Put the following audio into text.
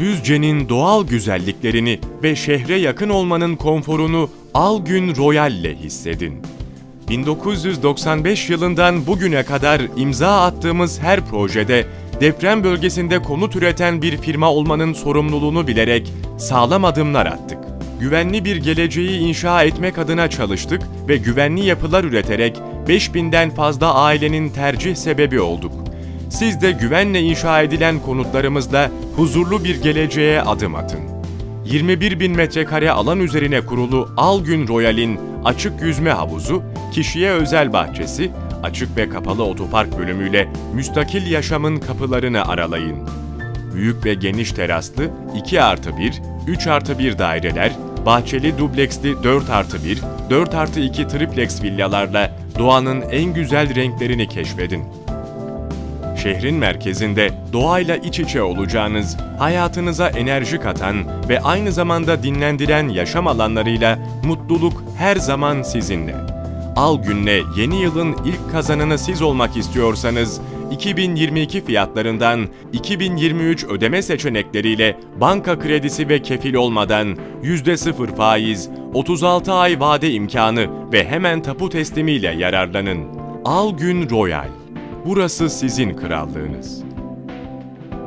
Düzce'nin doğal güzelliklerini ve şehre yakın olmanın konforunu Algün Royal hissedin. 1995 yılından bugüne kadar imza attığımız her projede deprem bölgesinde konut üreten bir firma olmanın sorumluluğunu bilerek sağlam adımlar attık. Güvenli bir geleceği inşa etmek adına çalıştık ve güvenli yapılar üreterek 5000'den fazla ailenin tercih sebebi olduk. Siz de güvenle inşa edilen konutlarımızla huzurlu bir geleceğe adım atın. 21 bin metrekare alan üzerine kurulu Algün Royal'in açık yüzme havuzu, kişiye özel bahçesi, açık ve kapalı otopark bölümüyle müstakil yaşamın kapılarını aralayın. Büyük ve geniş teraslı 2 artı 1, 3 artı 1 daireler, bahçeli dubleksli 4 artı 1, 4 artı 2 triplex villalarla doğanın en güzel renklerini keşfedin. Şehrin merkezinde doğayla iç içe olacağınız, hayatınıza enerji katan ve aynı zamanda dinlendiren yaşam alanlarıyla mutluluk her zaman sizinle. Al günle yeni yılın ilk kazanını siz olmak istiyorsanız 2022 fiyatlarından 2023 ödeme seçenekleriyle banka kredisi ve kefil olmadan %0 faiz, 36 ay vade imkanı ve hemen tapu teslimiyle yararlanın. Al Gün Royal. Burası sizin krallığınız.